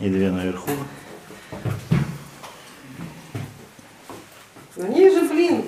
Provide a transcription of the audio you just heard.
И две наверху. Ну, На ней же, блин,